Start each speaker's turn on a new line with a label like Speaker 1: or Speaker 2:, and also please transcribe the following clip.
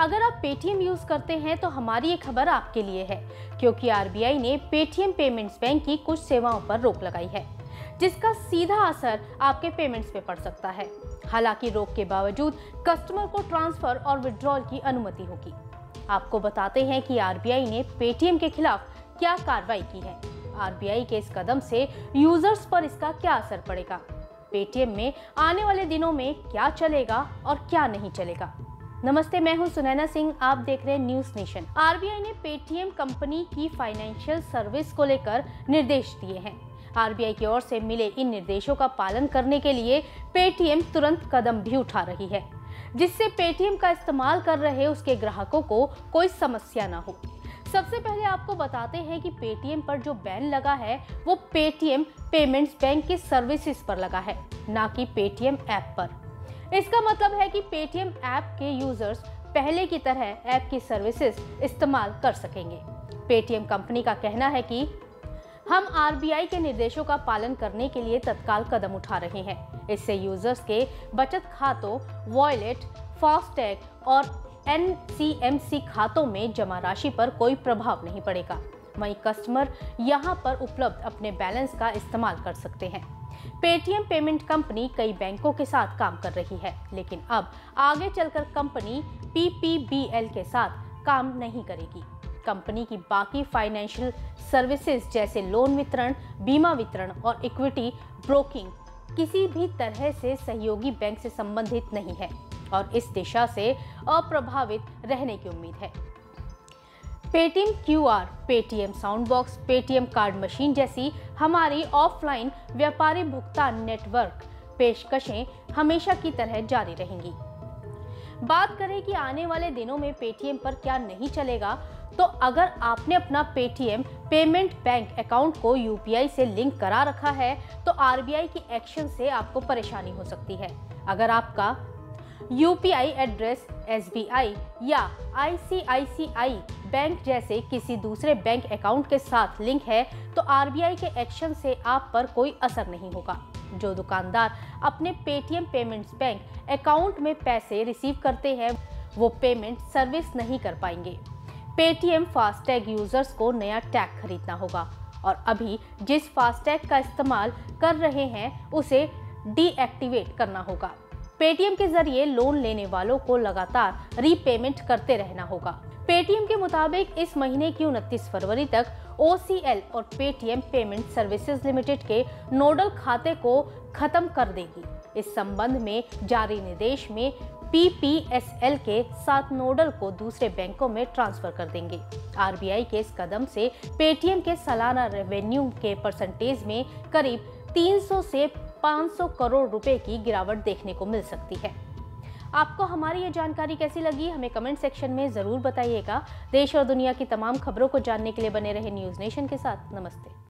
Speaker 1: अगर आप Paytm use करते हैं तो हमारी ये खबर आपके लिए है, क्योंकि आरबीआई ने पेटीएम पेमेंट्स बैंक की कुछ सेवाओं पर रोक लगाई है, जिसका सीधा असर आपके पेमेंट्स पे पड़ सकता है। हालाँकि रोक के बावजूद कस्टमर को ट्रांसफ़र और विड्रॉल की अनुमति होगी। आपको बताते हैं कि आरबीआई ने पेटीएम के खिलाफ क्या कार्रवाई की है। आरबीआई के इस कदम से यूज़र्स पर इसका क्या असर पड़ेगा? पेटीएम में आने वाले दिनों में क्या चलेगा और क्या नहीं चलेगा? नमस्ते, मैं हूँ सुनैना सिंह, आप देख रहे हैं न्यूज़ नेशन। आरबीआई ने पेटीएम कंपनी की फाइनेंशियल सर्विस को लेकर निर्देश दिए हैं। आरबीआई की ओर से मिले इन निर्देशों का पालन करने के लिए पेटीएम तुरंत कदम भी उठा रही है, जिससे पेटीएम का इस्तेमाल कर रहे उसके ग्राहकों को कोई समस्या ना हो। सबसे पहले आपको बताते हैं कि पेटीएम पर जो बैन लगा है, वो पेटीएम पेमेंट्स बैंक के सर्विसेज़ पर लगा है, ना कि पेटीएम ऐप पर। इसका मतलब है कि पेटीएम ऐप के यूज़र्स पहले की तरह ऐप की सर्विसेज़ इस्तेमाल कर सकेंगे। पेटीएम कंपनी का कहना है कि हम आरबीआई के निर्देशों का पालन करने के लिए तत्काल कदम उठा रहे हैं। इससे यूज़र्स के बचत खातों वॉलेट फास्टैग और एनसीएमसी खातों में जमा राशि पर कोई प्रभाव नहीं पड़ेगा। वहीं कस्टमर यहाँ पर उपलब्ध अपने बैलेंस का इस्तेमाल कर सकते हैं। पेटीएम पेमेंट कंपनी कई बैंकों के साथ काम कर रही है, लेकिन अब आगे चलकर कंपनी पीपीबीएल के साथ काम नहीं करेगी। कंपनी की बाकी फाइनेंशियल सर्विसेज़ जैसे लोन वितरण, बीमा वितरण और इक्विटी ब्रोकिंग किसी भी तरह से सहयोगी बैंक से संबंधित नहीं है और इस दिशा से अप्रभावित रहने की उम्मीद है। Paytm Q R Paytm sound box Paytm card machine जैसी हमारी ऑफलाइन व्यापारी भुगतान नेटवर्क पेशकशें हमेशा की तरह जारी रहेंगी। बात करें कि आने वाले दिनों में पेटीएम पर क्या नहीं चलेगा तो अगर आपने अपना पेटीएम पेमेंट बैंक अकाउंट को यूपीआई से लिंक करा रखा है तो आरबीआई की एक्शन से आपको परेशानी हो सकती है। अगर आपका यूपीआई एड्रेस, एसबीआई या आईसीआईसीआई बैंक जैसे किसी दूसरे बैंक अकाउंट के साथ लिंक है तो आरबीआई के एक्शन से आप पर कोई असर नहीं होगा। जो दुकानदार अपने पेटीएम पेमेंट्स बैंक अकाउंट में पैसे रिसीव करते हैं, वो पेमेंट सर्विस नहीं कर पाएँगे। पेटीएम फास्टैग यूज़र्स को नया टैग खरीदना होगा और अभी जिस फास्टैग का इस्तेमाल कर रहे हैं, उसे डीएक्टिवेट करना होगा। पेटीएम के ज़रिए लोन लेने वालों को लगातार रीपेमेंट करते रहना होगा। पेटीएम के मुताबिक इस महीने की उनतीस फरवरी तक ओसीएल और पेटीएम पेमेंट सर्विसेज़ लिमिटेड के नोडल खाते को खत्म कर देगी। इस संबंध में जारी निर्देश में पीपीएसएल के सात नोडल को दूसरे बैंकों में ट्रांसफ़र कर देंगे। आरबीआई के इस कदम से पेटीएम के सालाना रेवेन्यू के परसेंटेज में करीब 300 से 500 करोड़ रुपए की गिरावट देखने को मिल सकती है। आपको हमारी ये जानकारी कैसी लगी, हमें कमेंट सेक्शन में ज़रूर बताइएगा। देश और दुनिया की तमाम खबरों को जानने के लिए बने रहे न्यूज़ नेशन के साथ। नमस्ते।